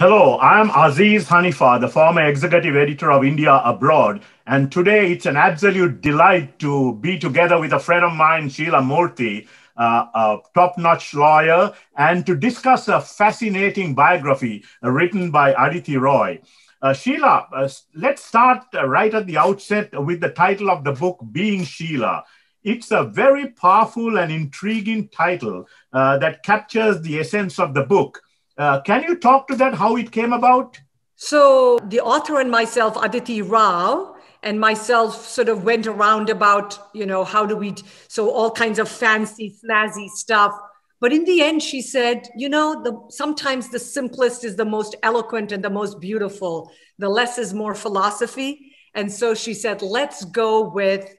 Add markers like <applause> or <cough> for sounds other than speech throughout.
Hello, I'm Aziz Haniffa, the former executive editor of India Abroad. And today it's an absolute delight to be together with a friend of mine, Sheela Murthy, uh, a top notch lawyer, and to discuss a fascinating biography uh, written by Aditi Roy. Uh, Sheela, uh, let's start uh, right at the outset with the title of the book, Being Sheela. It's a very powerful and intriguing title uh, that captures the essence of the book. Uh, can you talk to that, how it came about? So, the author and myself, Aditi Roy, and myself sort of went around about, you know, how do we, so all kinds of fancy, snazzy stuff. But in the end, she said, you know, the, sometimes the simplest is the most eloquent and the most beautiful. The less is more philosophy. And so she said, let's go with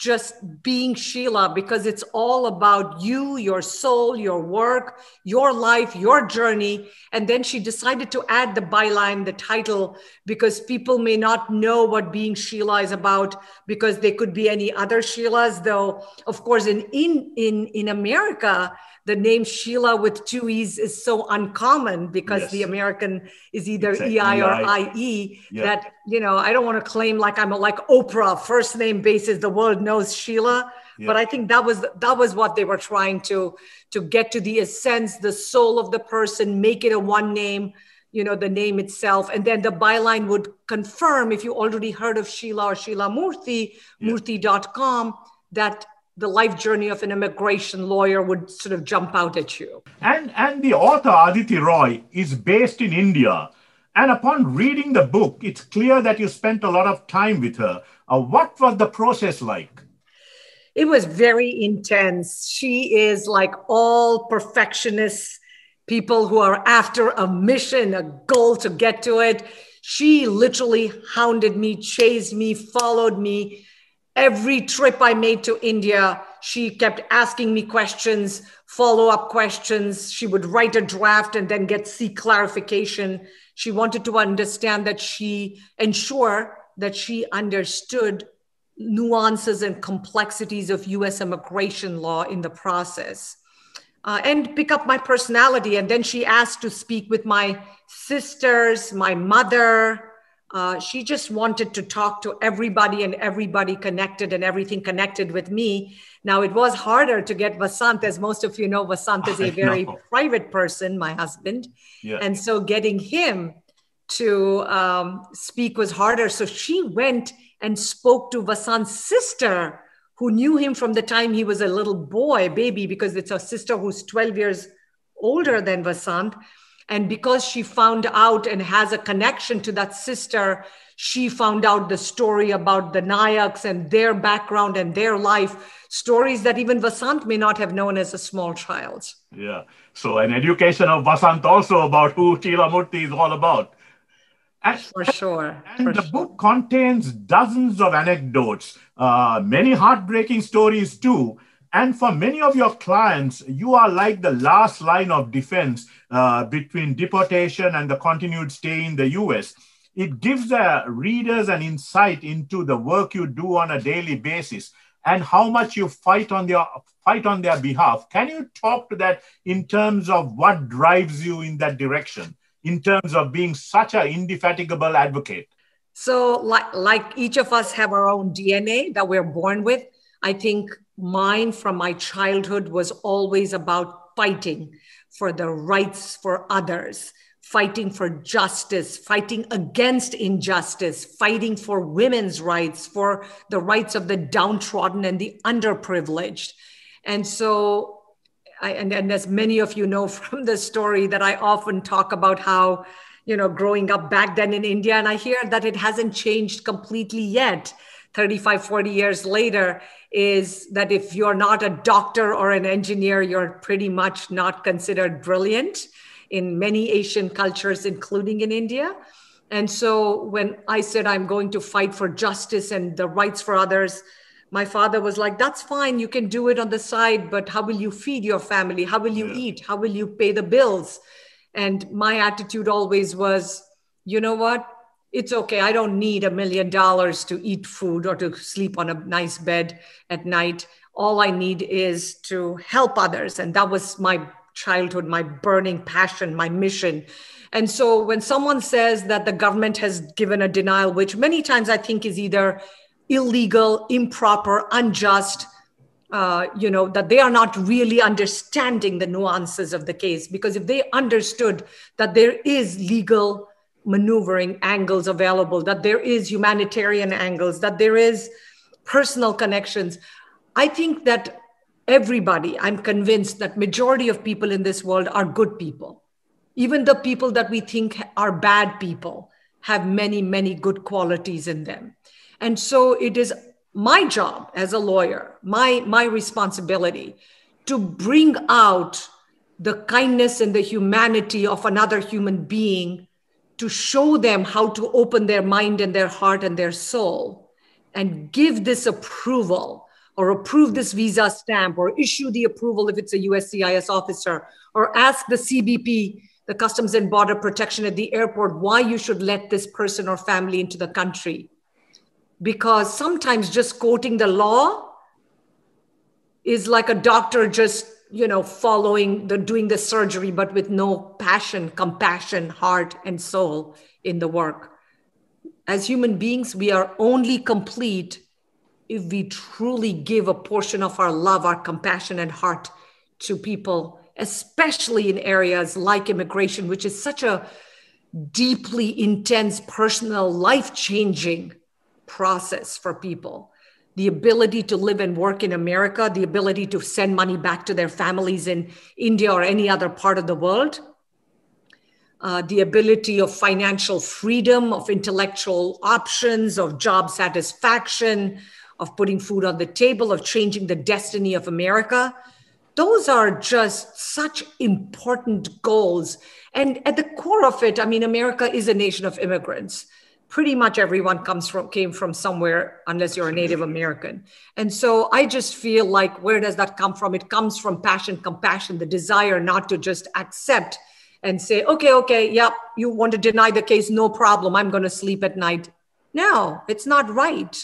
just being Sheela because it's all about you, your soul, your work, your life, your journey. And then she decided to add the byline, the title, because people may not know what being Sheela is about because they could be any other Sheilas. Though, of course, in in in, in America, the name Sheela with two E's is so uncommon because yes. the American is either EI or IE yeah. that, you know, I don't want to claim like I'm a, like Oprah, first name basis, the world knows Sheela. Yeah. But I think that was that was what they were trying to to get to the essence, the soul of the person, make it a one name, you know, the name itself. And then the byline would confirm if you already heard of Sheela or Sheela Murthy, yeah. murthy.com, that the life journey of an immigration lawyer would sort of jump out at you. And, and the author, Aditi Roy, is based in India. And upon reading the book, it's clear that you spent a lot of time with her. Uh, what was the process like? It was very intense. She is like all perfectionists, people who are after a mission, a goal to get to it. She literally hounded me, chased me, followed me every trip I made to India, she kept asking me questions, follow up questions. She would write a draft and then get seek clarification. She wanted to understand that she ensure that she understood nuances and complexities of US immigration law in the process. Uh, and pick up my personality. And then she asked to speak with my sisters, my mother, uh, she just wanted to talk to everybody and everybody connected and everything connected with me. Now, it was harder to get Vasant, as most of you know, Vasant is <laughs> a very private person, my husband. Yeah. And so getting him to um, speak was harder. So she went and spoke to Vasant's sister, who knew him from the time he was a little boy, baby, because it's a sister who's 12 years older than Vasant. And because she found out and has a connection to that sister, she found out the story about the Nayaks and their background and their life, stories that even Vasant may not have known as a small child. Yeah. So, an education of Vasant also about who Sheela is all about. And, For sure. And For the sure. book contains dozens of anecdotes, uh, many heartbreaking stories too. And for many of your clients, you are like the last line of defense uh, between deportation and the continued stay in the US. It gives the readers an insight into the work you do on a daily basis and how much you fight on their fight on their behalf. Can you talk to that in terms of what drives you in that direction, in terms of being such an indefatigable advocate? So, like, like each of us have our own DNA that we're born with. I think mine from my childhood was always about fighting for the rights for others, fighting for justice, fighting against injustice, fighting for women's rights, for the rights of the downtrodden and the underprivileged. And so, I, and, and as many of you know <laughs> from the story, that I often talk about how, you know, growing up back then in India, and I hear that it hasn't changed completely yet. 35, 40 years later, is that if you're not a doctor or an engineer, you're pretty much not considered brilliant in many Asian cultures, including in India. And so when I said I'm going to fight for justice and the rights for others, my father was like, That's fine, you can do it on the side, but how will you feed your family? How will you yeah. eat? How will you pay the bills? And my attitude always was, You know what? It's okay. I don't need a million dollars to eat food or to sleep on a nice bed at night. All I need is to help others. And that was my childhood, my burning passion, my mission. And so when someone says that the government has given a denial, which many times I think is either illegal, improper, unjust, uh, you know, that they are not really understanding the nuances of the case. Because if they understood that there is legal maneuvering angles available, that there is humanitarian angles, that there is personal connections, I think that everybody, I'm convinced that majority of people in this world are good people. Even the people that we think are bad people have many, many good qualities in them. And so it is my job as a lawyer, my, my responsibility to bring out the kindness and the humanity of another human being to show them how to open their mind and their heart and their soul and give this approval or approve this visa stamp or issue the approval if it's a USCIS officer or ask the CBP, the Customs and Border Protection at the airport, why you should let this person or family into the country. Because sometimes just quoting the law is like a doctor just you know following the doing the surgery but with no passion compassion heart and soul in the work. As human beings we are only complete if we truly give a portion of our love our compassion and heart to people especially in areas like immigration which is such a deeply intense personal life changing process for people the ability to live and work in America, the ability to send money back to their families in India or any other part of the world, uh, the ability of financial freedom, of intellectual options, of job satisfaction, of putting food on the table, of changing the destiny of America. Those are just such important goals. And at the core of it, I mean, America is a nation of immigrants pretty much everyone comes from came from somewhere unless you're a native american. And so i just feel like where does that come from? It comes from passion compassion the desire not to just accept and say okay okay yep you want to deny the case no problem i'm going to sleep at night. No it's not right.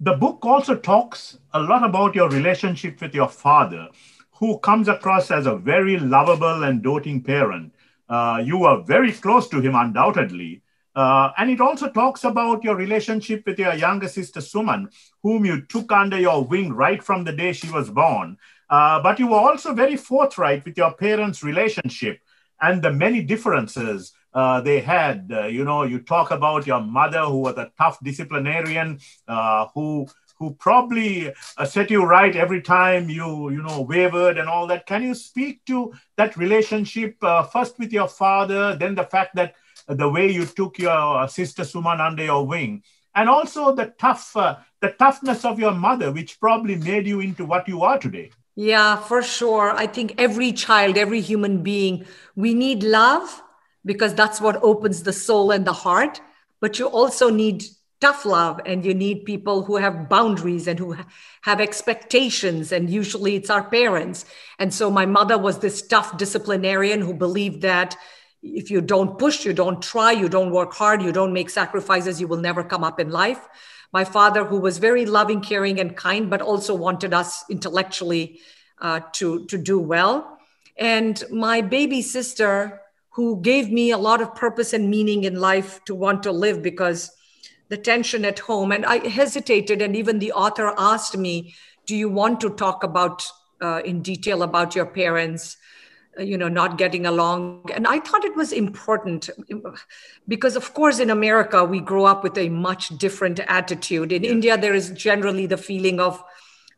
The book also talks a lot about your relationship with your father who comes across as a very lovable and doting parent. Uh, you were very close to him undoubtedly uh, and it also talks about your relationship with your younger sister Suman, whom you took under your wing right from the day she was born. Uh, but you were also very forthright with your parents' relationship and the many differences uh, they had. Uh, you know, you talk about your mother, who was a tough disciplinarian, uh, who who probably uh, set you right every time you you know wavered and all that. Can you speak to that relationship first with your father, then the fact that the way you took your uh, sister Suman under your wing, and also the tough, uh, the toughness of your mother, which probably made you into what you are today. Yeah, for sure. I think every child, every human being, we need love because that's what opens the soul and the heart. But you also need tough love and you need people who have boundaries and who have expectations and usually it's our parents and so my mother was this tough disciplinarian who believed that if you don't push, you don't try, you don't work hard, you don't make sacrifices, you will never come up in life. My father, who was very loving, caring, and kind, but also wanted us intellectually uh, to, to do well. And my baby sister, who gave me a lot of purpose and meaning in life to want to live because the tension at home. And I hesitated, and even the author asked me, Do you want to talk about uh, in detail about your parents? You know not getting along. And i thought it was important because of course in america we grow up with a much different attitude. In yeah. india there is generally the feeling of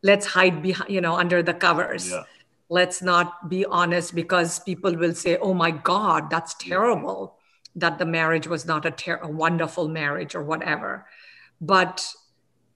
let's hide behind you know under the covers. Yeah. let's not be honest because people will say oh my god that's terrible that the marriage was not a, ter- a wonderful marriage or whatever. But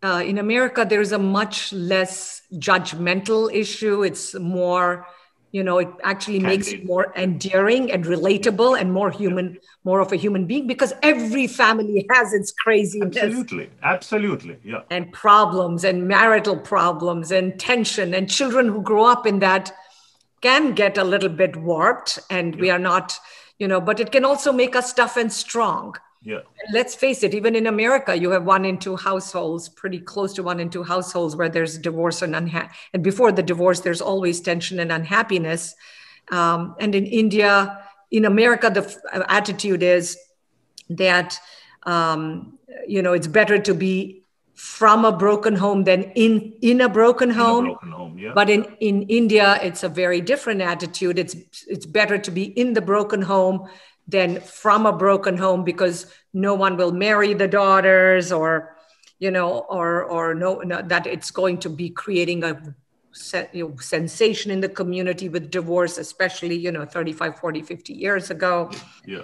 uh, in america there is a much less judgmental issue. It's more you know it actually makes it more endearing and relatable and more human more of a human being because every family <laughs> has its craziness. Absolutely. Absolutely. Yeah. And problems and marital problems and tension and children who grow up in that can get a little bit warped and yeah. we are not you know but it can also make us tough and strong yeah. Let's face it, even in America, you have one in two households, pretty close to one in two households where there's divorce and unha- and before the divorce, there's always tension and unhappiness. Um, and in India, in America, the f- attitude is that um, you know it's better to be from a broken home than in in a broken home. In a broken home yeah. But in in India, it's a very different attitude. It's it's better to be in the broken home than from a broken home because no one will marry the daughters or you know or or no, no that it's going to be creating a you know, sensation in the community with divorce especially you know 35 40 50 years ago yeah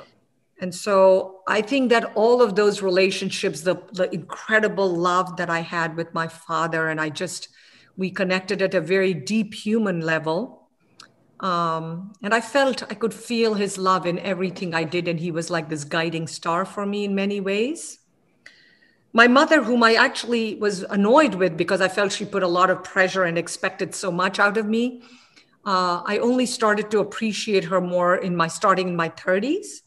and so I think that all of those relationships, the, the incredible love that I had with my father, and I just, we connected at a very deep human level. Um, and I felt I could feel his love in everything I did. And he was like this guiding star for me in many ways. My mother, whom I actually was annoyed with because I felt she put a lot of pressure and expected so much out of me, uh, I only started to appreciate her more in my starting in my 30s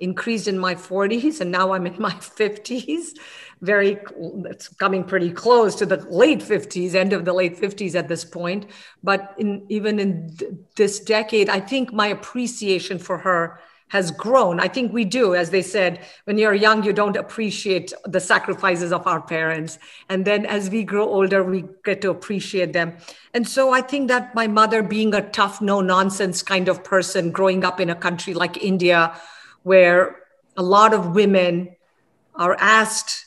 increased in my 40s and now I'm in my <laughs> 50s. Very, it's coming pretty close to the late 50s, end of the late 50s at this point. But in, even in th- this decade, I think my appreciation for her has grown. I think we do. As they said, when you're young, you don't appreciate the sacrifices of our parents. And then as we grow older, we get to appreciate them. And so I think that my mother, being a tough, no nonsense kind of person, growing up in a country like India, where a lot of women are asked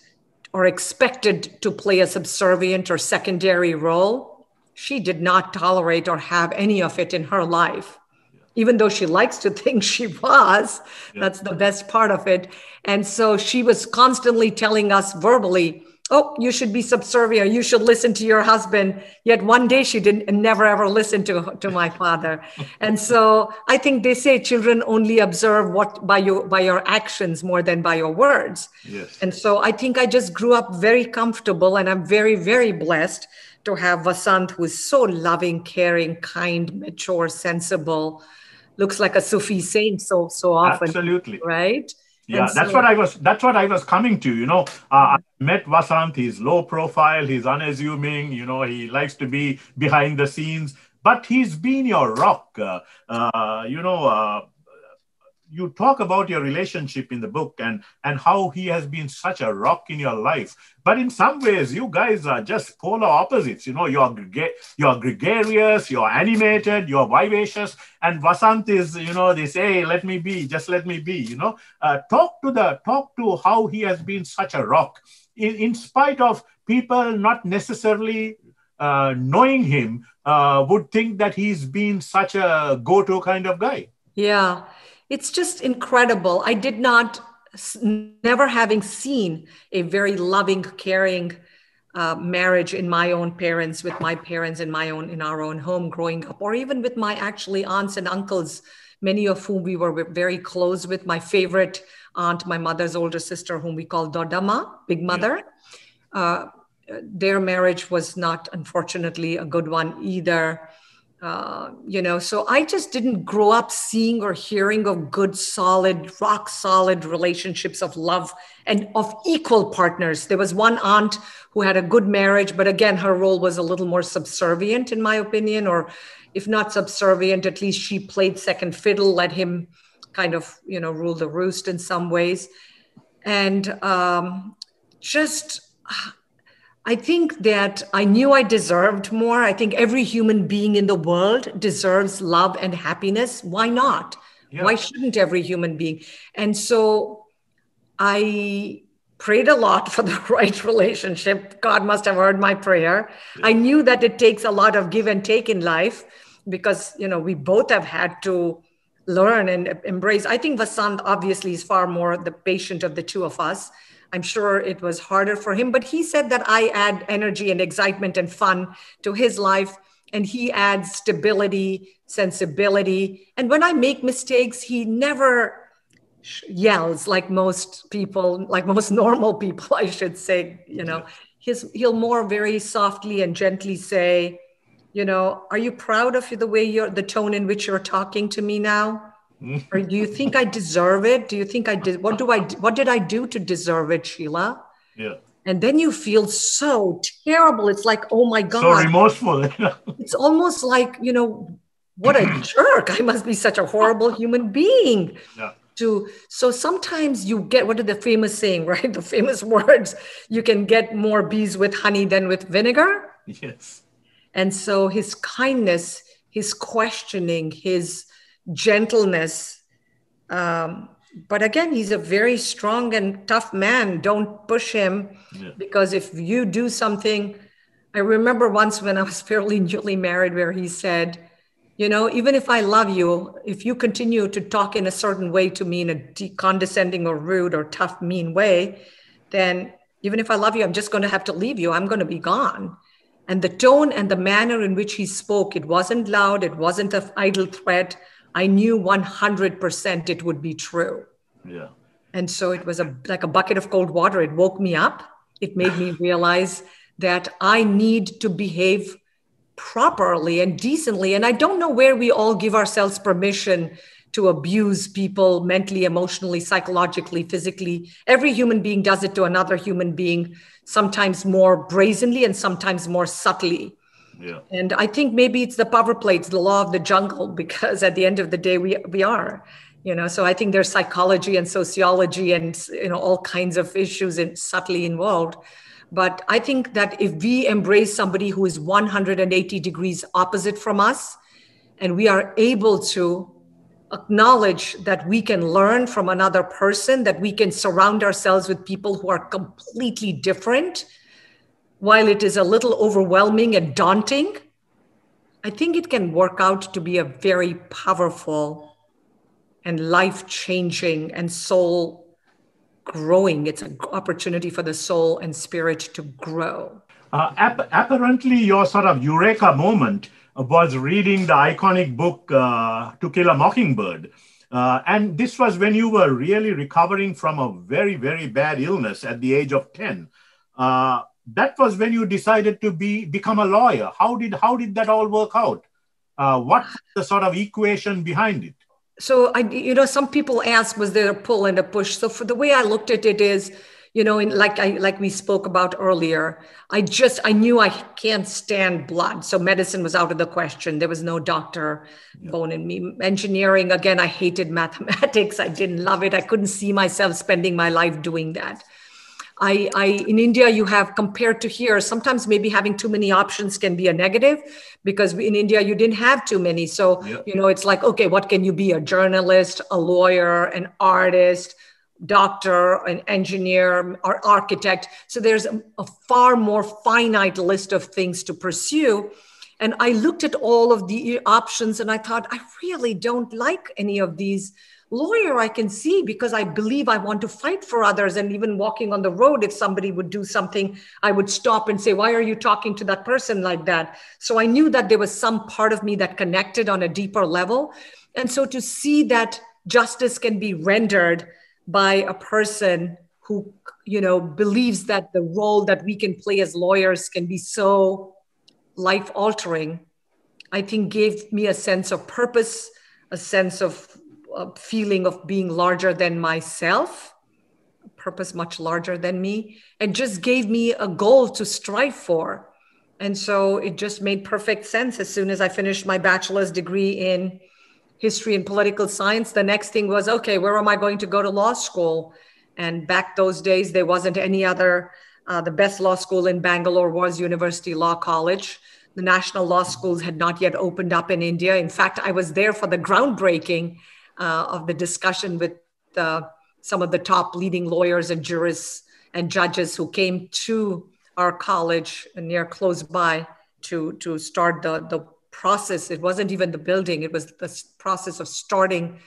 or expected to play a subservient or secondary role. She did not tolerate or have any of it in her life. Even though she likes to think she was, yeah. that's the best part of it. And so she was constantly telling us verbally, oh, you should be subservient. You should listen to your husband. Yet one day she didn't never ever listen to, to my father. and so I think they say children only observe what by your by your actions more than by your words. Yes. And so I think I just grew up very comfortable and I'm very, very blessed to have Vasant who is so loving, caring, kind, mature, sensible, looks like a Sufi saint so so often. Absolutely. Right yeah so, that's what i was that's what i was coming to you know. Uh, i met vasant. He's low profile. He's unassuming. You know he likes to be behind the scenes. But he's been your rock uh, uh, you know uh, you talk about your relationship in the book and and how he has been such a rock in your life but in some ways you guys are just polar opposites. You know you're you're gregarious you're animated you're vivacious and vasant is you know they say let me be just let me be you know. Uh, talk to the talk to how he has been such a rock. In, in spite of people not necessarily uh, knowing him uh, would think that he's been such a go-to kind of guy. Yeah it's just incredible. I did not, never having seen a very loving, caring uh, marriage in my own parents, with my parents in my own, in our own home growing up, or even with my actually aunts and uncles, many of whom we were very close with. My favorite aunt, my mother's older sister, whom we call Dodama, Big Mother. Yeah. Uh, their marriage was not, unfortunately, a good one either. Uh, you know, so I just didn't grow up seeing or hearing of good, solid, rock solid relationships of love and of equal partners. There was one aunt who had a good marriage, but again, her role was a little more subservient, in my opinion, or if not subservient, at least she played second fiddle, let him kind of, you know, rule the roost in some ways. And um, just, I think that I knew I deserved more. I think every human being in the world deserves love and happiness. Why not? Yeah. Why shouldn't every human being? And so I prayed a lot for the <laughs> right relationship. God must have heard my prayer. Yeah. I knew that it takes a lot of give and take in life because, you know, we both have had to learn and embrace. I think Vasant obviously is far more the patient of the two of us I'm sure it was harder for him, but he said that I add energy and excitement and fun to his life. And he adds stability, sensibility. And when I make mistakes, he never yells like most people, like most <laughs> normal people, I should say. You know, his, he'll more very softly and gently say, you know, are you proud of the way you're, the tone in which you're talking to me now? Or do you think I deserve it? Do you think I did? What do I? What did I do to deserve it, Sheela? Yeah. And then you feel so terrible. It's like, oh my god, so remorseful. <laughs> it's almost like you know, what a <clears throat> jerk. I must be such a horrible human being. Yeah. To, so sometimes you get what are the famous saying, <laughs> right? The famous words you can get more bees with honey than with vinegar. Yes. And so his kindness, his questioning, his gentleness. Um, but again, he's a very strong and tough man. Don't push him Yeah. because if you do something, I remember once when I was <laughs> fairly newly married, where he said, You know, even if I love you, if you continue to talk in a certain way to me in a de- condescending or rude or tough, mean way, then even if I love you, I'm just going to have to leave you. I'm going to be gone. And the tone and the manner in which he spoke, it wasn't loud, it wasn't an idle threat. I knew 100% it would be true. Yeah. And so it was a, like a bucket of cold water. It woke me up. It made me <laughs> realize that I need to behave properly and decently. And I don't know where we all give ourselves permission to abuse people mentally, emotionally, psychologically, physically. Every human being does it to another human being, sometimes more brazenly and sometimes more subtly. Yeah. And I think maybe it's the power play it's the law of the jungle, <laughs> because at the end of the day, we, we are, you know, so I think there's psychology and sociology and, you know, all kinds of issues subtly involved. But I think that if we embrace somebody who is 180 degrees opposite from us, and we are able to acknowledge that we can learn from another person, that we can surround ourselves with people who are completely different, while it is a little overwhelming and daunting, I think it can work out to be a very powerful and life changing and soul growing. It's an opportunity for the soul and spirit to grow. Uh, ap- apparently, your sort of eureka moment was reading the iconic book uh, To Kill a Mockingbird. Uh, and this was when you were really recovering from a very, very bad illness at the age of 10. Uh, that was when you decided to be become a lawyer. How did how did that all work out? Uh, what's the sort of equation behind it? so i you know some people ask was there a pull and a push? So for the way i looked at it is you know in like i like we spoke about earlier i just i knew i can't stand blood. So medicine was out of the question. There was no doctor bone in me. Engineering again i hated mathematics. <laughs> I didn't love it. I couldn't see myself spending my life doing that I, I in India you have compared to here sometimes maybe having too many options can be a negative because in India you didn't have too many. So Yep. you know it's like okay what can you be? A journalist a lawyer an artist doctor an engineer or architect. So there's a, a far more finite list of things to pursue. And I looked at all of the options and I thought I really don't like any of these lawyer i can see because i believe i want to fight for others. And even walking on the road if somebody would do something i would stop and say why are you talking to that person like that? So i knew that there was some part of me that connected on a deeper level. And so to see that justice can be rendered by a person who you know believes that the role that we can play as lawyers can be so life altering i think gave me a sense of purpose a sense of a feeling of being larger than myself, a purpose much larger than me, and just gave me a goal to strive for. And so it just made perfect sense. As soon as I finished my bachelor's degree in history and political science, the next thing was okay, where am I going to go to law school? And back those days, there wasn't any other. Uh, the best law school in Bangalore was University Law College. The national law schools had not yet opened up in India. In fact, I was there for the groundbreaking uh, of the discussion with some of the top leading lawyers and jurists and judges who came to our college near close by to to start the the process. It wasn't even the building; it was the process of starting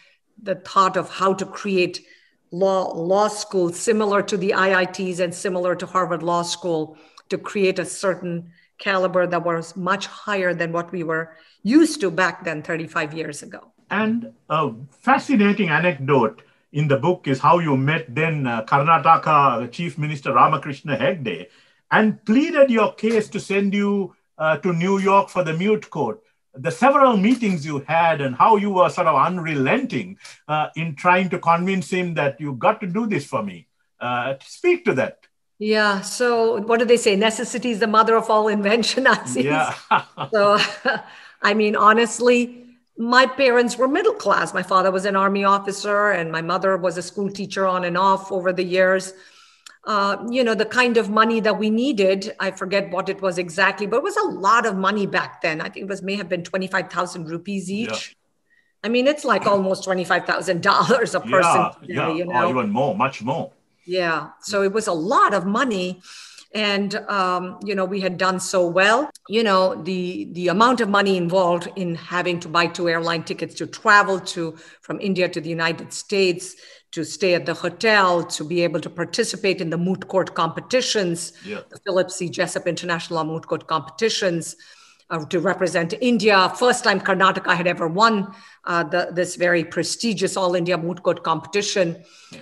the thought of how to create law law school similar to the IITs and similar to Harvard Law School to create a certain caliber that was much higher than what we were used to back then 35 years ago. And a fascinating anecdote in the book is how you met then uh, Karnataka Chief Minister Ramakrishna Hegde and pleaded your case to send you uh, to New York for the moot court. The several meetings you had and how you were sort of unrelenting uh, in trying to convince him that you got to do this for me. Uh, speak to that. Yeah. So, what do they say? Necessity is the mother of all invention. <laughs> Aziz. Yeah. <laughs> so, <laughs> I mean, honestly, my parents were middle class. My father was an army officer, and my mother was a school teacher on and off over the years. Uh, you know, the kind of money that we needed, I forget what it was exactly, but it was a lot of money back then. I think it was may have been 25,000 rupees each. Yeah. I mean, it's like almost $25,000 a person. Yeah, today, yeah. You know? even more, much more. Yeah. So it was a lot of money and um, you know we had done so well. You know the the amount of money involved in having to buy two airline tickets to travel to from india to the united states to stay at the hotel to be able to participate in the moot court competitions yeah. the philip c. Jessup international moot court competitions uh, to represent india. First time karnataka had ever won uh, the, this very prestigious all india moot court competition. Yeah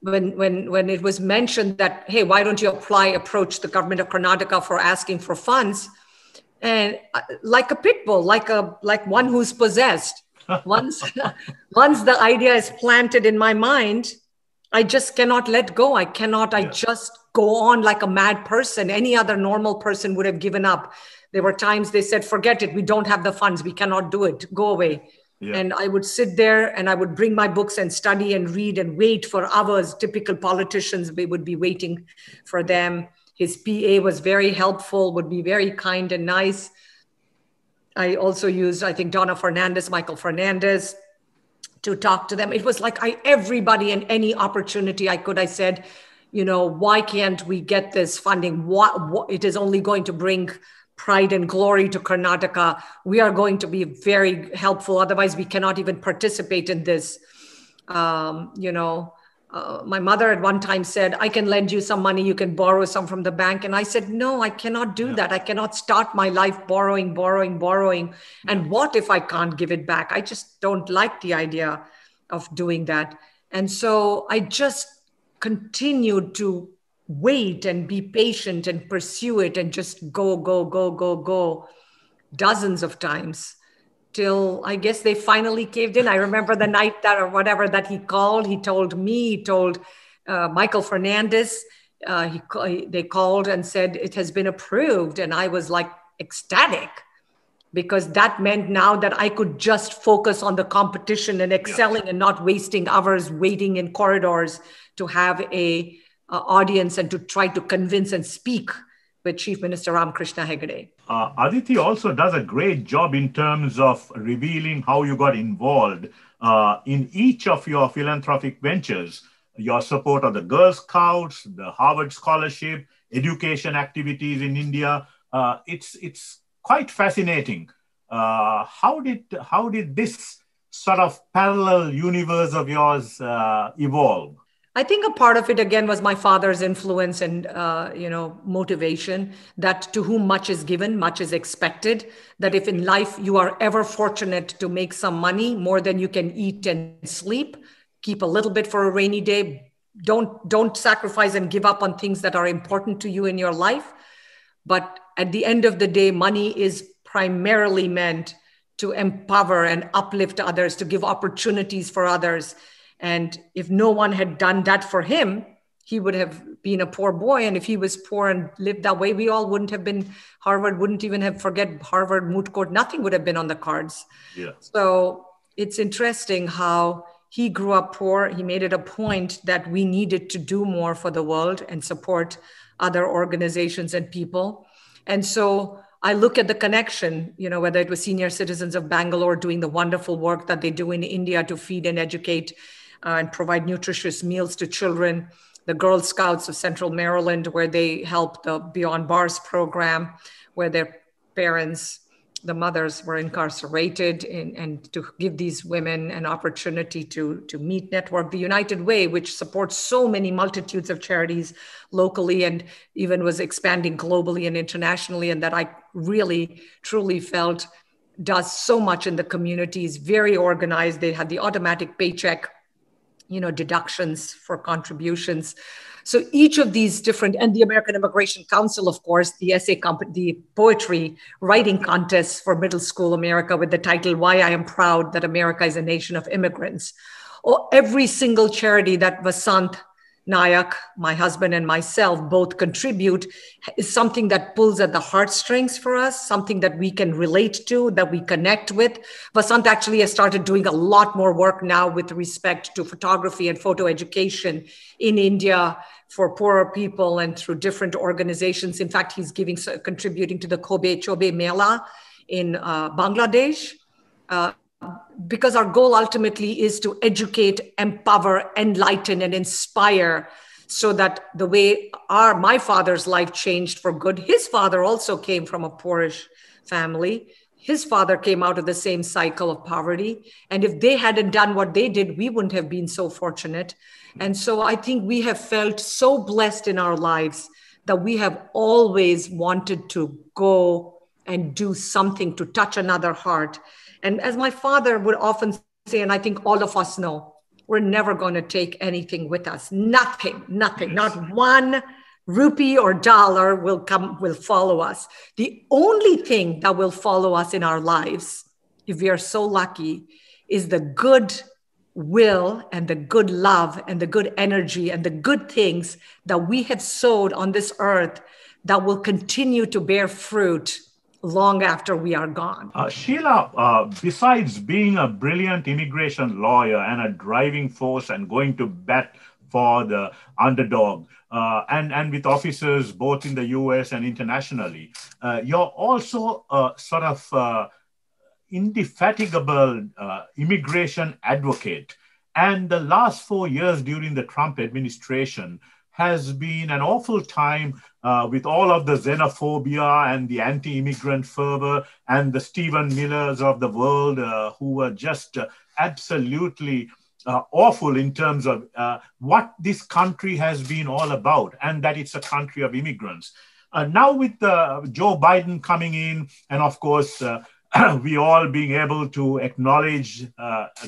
when when when it was mentioned that hey why don't you apply approach the government of karnataka for asking for funds? And uh, like a pit bull like a like one who's possessed. <laughs> Once <laughs> once the idea is planted in my mind i just cannot let go. I cannot i just go on like a mad person. Any other normal person would have given up. There were times they said forget it we don't have the funds we cannot do it. Go away yeah. And I would sit there and I would bring my books and study and read and wait for hours. Typical politicians, we would be waiting for them. His PA was very helpful, would be very kind and nice. I also used, I think, Donna Fernandes, Michael Fernandes to talk to them. It was like I everybody and any opportunity I could, I said, you know, why can't we get this funding? What, what it is only going to bring pride and glory to Karnataka. We are going to be very helpful. Otherwise, we cannot even participate in this. Um, you know, uh, my mother at one time said, I can lend you some money, you can borrow some from the bank. And I said, No, I cannot do yeah. that. I cannot start my life borrowing, borrowing, borrowing. And what if I can't give it back? I just don't like the idea of doing that. And so I just continued to wait and be patient and pursue it and just go, go, go, go, go dozens of times till I guess they finally caved in. I remember the night that or whatever that he called, he told me, he told uh, Michael Fernandes, uh, he, they called and said it has been approved. And I was like ecstatic because that meant now that I could just focus on the competition and excelling yeah. and not wasting hours waiting in corridors to have a uh, audience and to try to convince and speak with Chief Minister Ramakrishna Hegde. Uh, Aditi also does a great job in terms of revealing how you got involved uh, in each of your philanthropic ventures. Your support of the Girl Scouts, the Harvard Scholarship, education activities in India. Uh, it's it's quite fascinating. Uh, how did how did this sort of parallel universe of yours uh, evolve? I think a part of it again was my father's influence and uh, you know motivation that to whom much is given, much is expected. That if in life you are ever fortunate to make some money more than you can eat and sleep, keep a little bit for a rainy day. Don't don't sacrifice and give up on things that are important to you in your life. But at the end of the day, money is primarily meant to empower and uplift others, to give opportunities for others and if no one had done that for him, he would have been a poor boy. And if he was poor and lived that way, we all wouldn't have been, Harvard wouldn't even have forget Harvard moot court. Nothing would have been on the cards. Yeah. So it's interesting how he grew up poor. He made it a point that we needed to do more for the world and support other organizations and people. And so I look at the connection, you know, whether it was senior citizens of Bangalore doing the wonderful work that they do in India to feed and educate and provide nutritious meals to children. The Girl Scouts of Central Maryland, where they help the Beyond Bars program, where their parents, the mothers, were incarcerated, in, and to give these women an opportunity to, to meet network. The United Way, which supports so many multitudes of charities locally and even was expanding globally and internationally, and that I really, truly felt does so much in the community is very organized. They had the automatic paycheck you know deductions for contributions. So each of these different and the american immigration council of course the essay comp- the poetry writing contests for middle school america with the title why i am proud that america is a nation of immigrants. Or every single charity that vasant Nayak, my husband, and myself both contribute is something that pulls at the heartstrings for us, something that we can relate to, that we connect with. Vasant actually has started doing a lot more work now with respect to photography and photo education in India for poorer people and through different organizations. In fact, he's giving contributing to the Kobe Chobi Mela in uh, Bangladesh. Uh, because our goal ultimately is to educate, empower, enlighten, and inspire so that the way our my father's life changed for good his father also came from a poorish family. His father came out of the same cycle of poverty. And if they hadn't done what they did we wouldn't have been so fortunate. And so i think we have felt so blessed in our lives that we have always wanted to go and do something to touch another heart and as my father would often say, and I think all of us know, we're never going to take anything with us. Nothing, nothing, not one rupee or dollar will come, will follow us. The only thing that will follow us in our lives, if we are so lucky, is the good will and the good love and the good energy and the good things that we have sowed on this earth that will continue to bear fruit long after we are gone. Uh, Sheela, uh, besides being a brilliant immigration lawyer and a driving force and going to bat for the underdog, uh, and, and with officers both in the US and internationally, uh, you're also a sort of uh, indefatigable uh, immigration advocate. And the last four years during the Trump administration, has been an awful time uh, with all of the xenophobia and the anti immigrant fervor and the Stephen Millers of the world uh, who were just uh, absolutely uh, awful in terms of uh, what this country has been all about and that it's a country of immigrants. Uh, now, with Joe Biden coming in, and of course, <clears throat> we all being able to acknowledge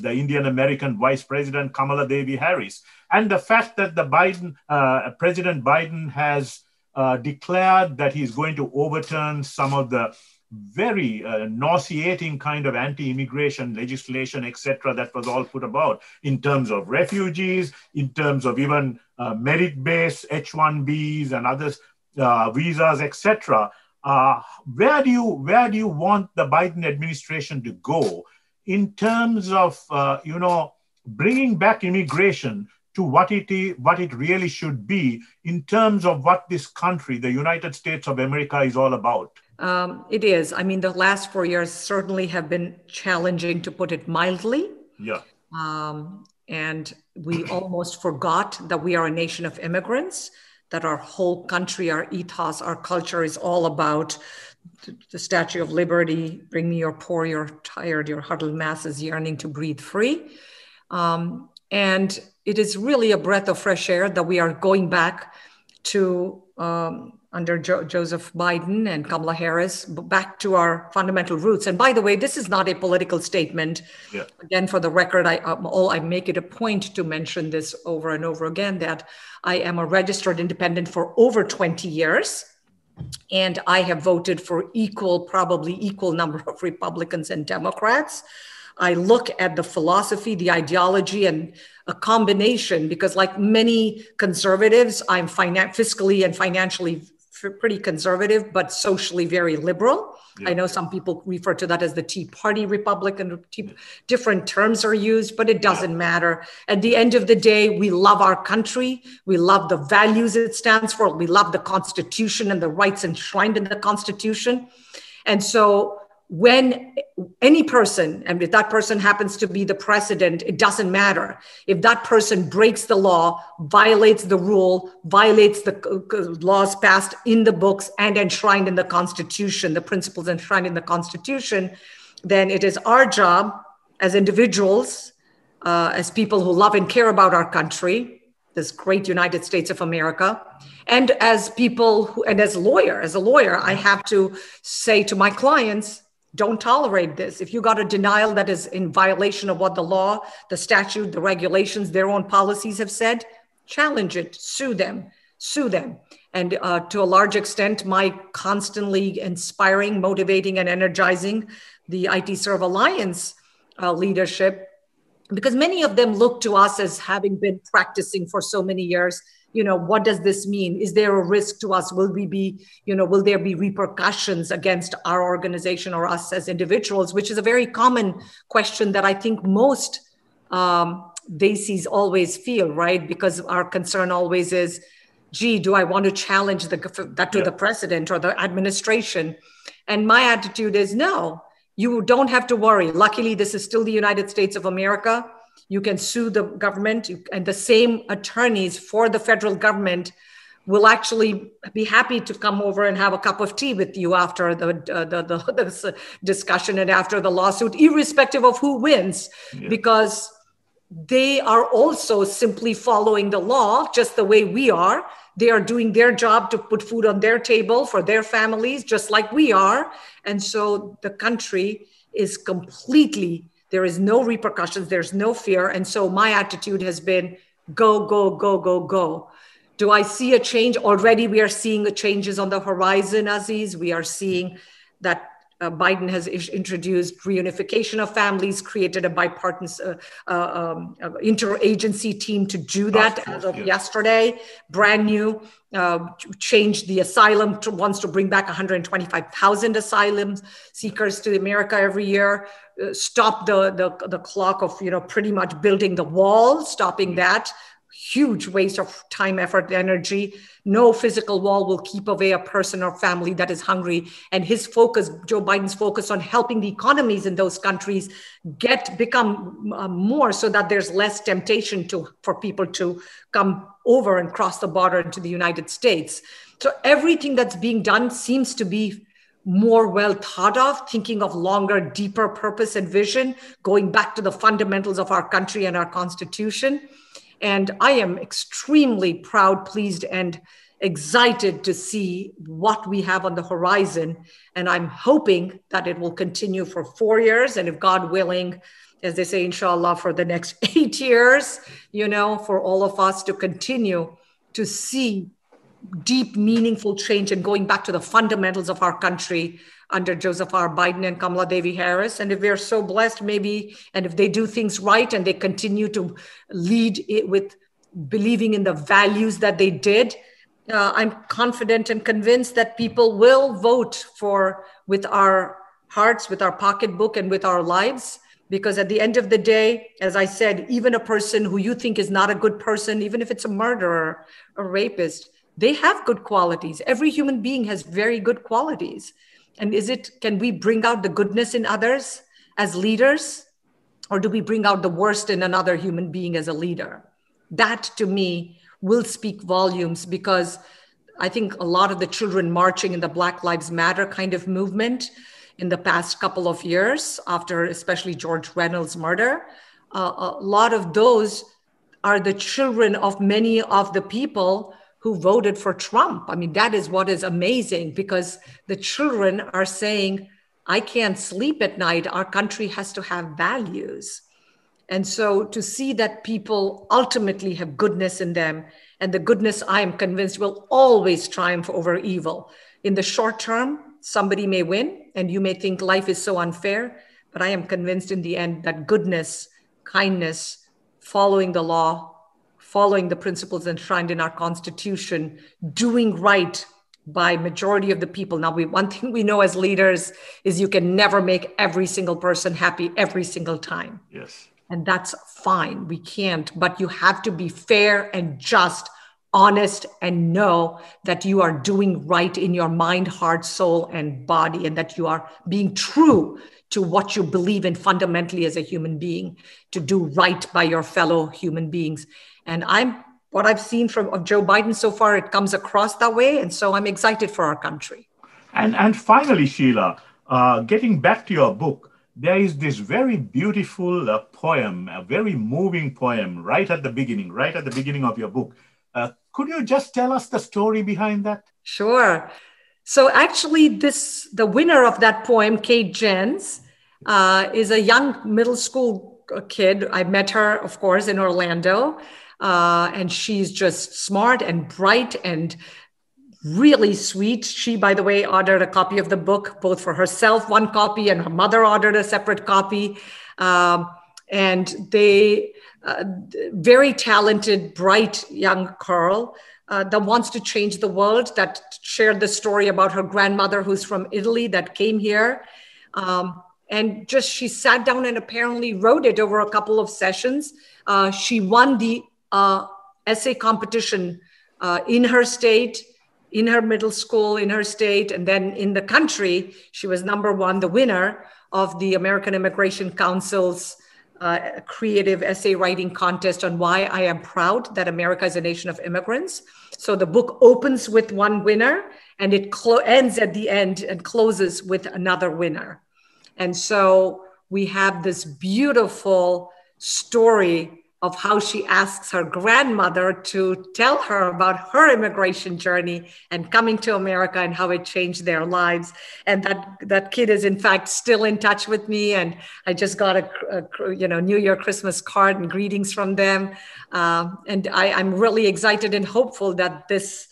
the Indian American Vice President Kamala Devi Harris, and the fact that the Biden uh, President Biden has uh, declared that he's going to overturn some of the very uh, nauseating kind of anti-immigration legislation, etc., that was all put about in terms of refugees, in terms of even uh, merit-based H-1Bs and others uh, visas, etc. Uh, where do you where do you want the Biden administration to go in terms of you know bringing back immigration to what it is, what it really should be in terms of what this country, the United States of America, is all about? Um, it is. I mean, the last four years certainly have been challenging, to put it mildly. Yeah. Um, and we <clears throat> almost forgot that we are a nation of immigrants that our whole country, our ethos, our culture is all about the Statue of Liberty, bring me your poor, your tired, your huddled masses yearning to breathe free. Um, and it is really a breath of fresh air that we are going back to um, under jo- Joseph Biden and Kamala Harris, back to our fundamental roots. And by the way, this is not a political statement. Yeah. Again, for the record, I um, all I make it a point to mention this over and over again that I am a registered independent for over 20 years. And I have voted for equal, probably equal number of Republicans and Democrats. I look at the philosophy, the ideology, and a combination because, like many conservatives, I'm finan- fiscally and financially pretty conservative, but socially very liberal. Yeah. I know some people refer to that as the Tea Party Republican. Different terms are used, but it doesn't yeah. matter. At the end of the day, we love our country. We love the values it stands for. We love the Constitution and the rights enshrined in the Constitution. And so when any person, and if that person happens to be the president, it doesn't matter. If that person breaks the law, violates the rule, violates the laws passed in the books and enshrined in the Constitution, the principles enshrined in the Constitution, then it is our job as individuals, uh, as people who love and care about our country, this great United States of America, and as people who, and as lawyer, as a lawyer, I have to say to my clients, don't tolerate this. If you got a denial that is in violation of what the law, the statute, the regulations, their own policies have said, challenge it, sue them, sue them. And uh, to a large extent, my constantly inspiring, motivating, and energizing the ITServe Alliance uh, leadership because many of them look to us as having been practicing for so many years you know what does this mean? Is there a risk to us? Will we be you know will there be repercussions against our organization or us as individuals? Which is a very common question that i think most um, Desis always feel right? Because our concern always is gee do i want to challenge the, that to yeah. the president or the administration? And my attitude is no you don't have to worry. Luckily this is still the united states of america you can sue the government and the same attorneys for the federal government will actually be happy to come over and have a cup of tea with you after the, uh, the, the, <laughs> discussion and after the lawsuit, irrespective of who wins, yeah. because they are also simply following the law just the way we are. They are doing their job to put food on their table for their families, just like we are. And so the country is completely there is no repercussions, there's no fear. And so my attitude has been go, go, go, go, go. Do I see a change? Already we are seeing the changes on the horizon, Aziz. We are seeing that uh, Biden has introduced reunification of families, created a bipartisan uh, uh, um, uh, interagency team to do that of course, as of yeah. yesterday. Brand new, uh, changed the asylum, to, wants to bring back 125,000 asylum seekers to America every year. Uh, stop the, the the clock of you know pretty much building the wall, stopping mm-hmm. that huge waste of time, effort, energy. No physical wall will keep away a person or family that is hungry. And his focus, Joe Biden's focus on helping the economies in those countries get become uh, more so that there's less temptation to for people to come over and cross the border into the United States. So everything that's being done seems to be more well thought of, thinking of longer, deeper purpose and vision, going back to the fundamentals of our country and our constitution. And I am extremely proud, pleased, and excited to see what we have on the horizon. And I'm hoping that it will continue for four years. And if God willing, as they say, inshallah, for the next <laughs> eight years, you know, for all of us to continue to see deep, meaningful change and going back to the fundamentals of our country under Joseph R. Biden and Kamala Devi Harris. And if we're so blessed, maybe, and if they do things right and they continue to lead it with believing in the values that they did, uh, I'm confident and convinced that people will vote for with our hearts, with our pocketbook, and with our lives. Because at the end of the day, as I said, even a person who you think is not a good person, even if it's a murderer, a rapist, they have good qualities. Every human being has very good qualities. And is it, can we bring out the goodness in others as leaders? Or do we bring out the worst in another human being as a leader? That to me will speak volumes because I think a lot of the children marching in the Black Lives Matter kind of movement in the past couple of years, after especially George Reynolds' murder, uh, a lot of those are the children of many of the people who voted for Trump. I mean, that is what is amazing because the children are saying, I can't sleep at night. Our country has to have values. And so to see that people ultimately have goodness in them, and the goodness I am convinced will always triumph over evil. In the short term, somebody may win, and you may think life is so unfair, but I am convinced in the end that goodness, kindness, following the law, following the principles enshrined in our constitution, doing right by majority of the people. Now, we, one thing we know as leaders is you can never make every single person happy every single time. Yes. And that's fine. We can't, but you have to be fair and just, honest, and know that you are doing right in your mind, heart, soul, and body, and that you are being true to what you believe in fundamentally as a human being, to do right by your fellow human beings. And I'm what I've seen from of Joe Biden so far, it comes across that way. And so I'm excited for our country. And and finally, Sheela, uh, getting back to your book, there is this very beautiful uh, poem, a very moving poem, right at the beginning, right at the beginning of your book. Uh, could you just tell us the story behind that? Sure. So actually, this the winner of that poem, Kate Jens, uh, is a young middle school kid. I met her, of course, in Orlando. Uh, and she's just smart and bright and really sweet. She, by the way, ordered a copy of the book, both for herself, one copy, and her mother ordered a separate copy. Um, and they uh, very talented, bright young girl uh, that wants to change the world. That shared the story about her grandmother, who's from Italy, that came here, um, and just she sat down and apparently wrote it over a couple of sessions. Uh, she won the uh, essay competition uh, in her state in her middle school in her state and then in the country she was number one the winner of the american immigration council's uh, creative essay writing contest on why I am proud that America is a nation of immigrants. So the book opens with one winner and it ends at the end and closes with another winner. And so we have this beautiful story of how she asks her grandmother to tell her about her immigration journey and coming to America and how it changed their lives. And that that kid is in fact still in touch with me, and I just got a, a you know New Year Christmas card and greetings from them. Um, and I, I'm really excited and hopeful that this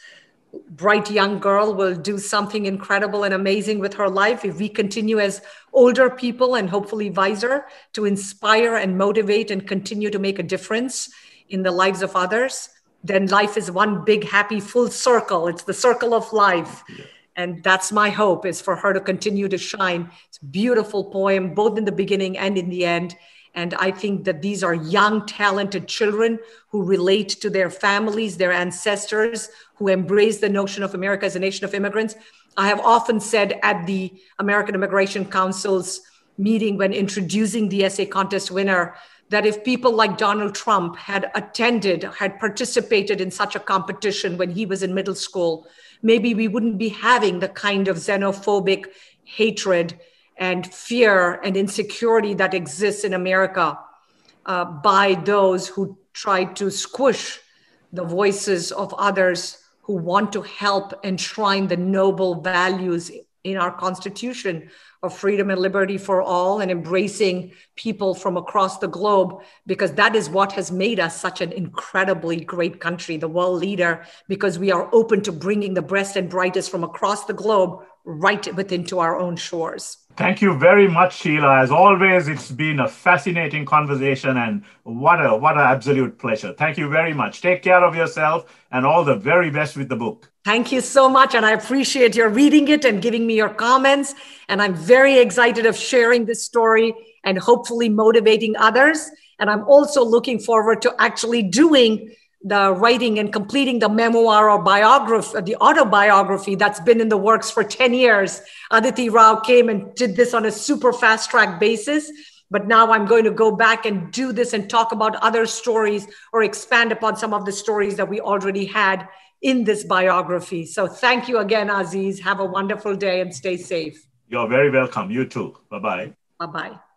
bright young girl will do something incredible and amazing with her life. If we continue as older people and hopefully wiser to inspire and motivate and continue to make a difference in the lives of others then life is one big happy full circle. It's the circle of life. Yeah. and that's my hope is for her to continue to shine. It's a beautiful poem both in the beginning and in the end and I think that these are young, talented children who relate to their families, their ancestors, who embrace the notion of America as a nation of immigrants. I have often said at the American Immigration Council's meeting when introducing the essay contest winner that if people like Donald Trump had attended, had participated in such a competition when he was in middle school, maybe we wouldn't be having the kind of xenophobic hatred and fear and insecurity that exists in America uh, by those who try to squish the voices of others who want to help enshrine the noble values in our Constitution of freedom and liberty for all and embracing people from across the globe, because that is what has made us such an incredibly great country, the world leader, because we are open to bringing the best and brightest from across the globe right within to our own shores. Thank you very much, Sheela. As always, it's been a fascinating conversation and what a what an absolute pleasure. Thank you very much. Take care of yourself and all the very best with the book. Thank you so much. And I appreciate your reading it and giving me your comments. And I'm very excited of sharing this story and hopefully motivating others. And I'm also looking forward to actually doing the writing and completing the memoir or biography, the autobiography that's been in the works for 10 years. Aditi Roy came and did this on a super fast track basis. But now I'm going to go back and do this and talk about other stories or expand upon some of the stories that we already had in this biography. So thank you again, Aziz. Have a wonderful day and stay safe. You're very welcome. You too. Bye bye. Bye bye.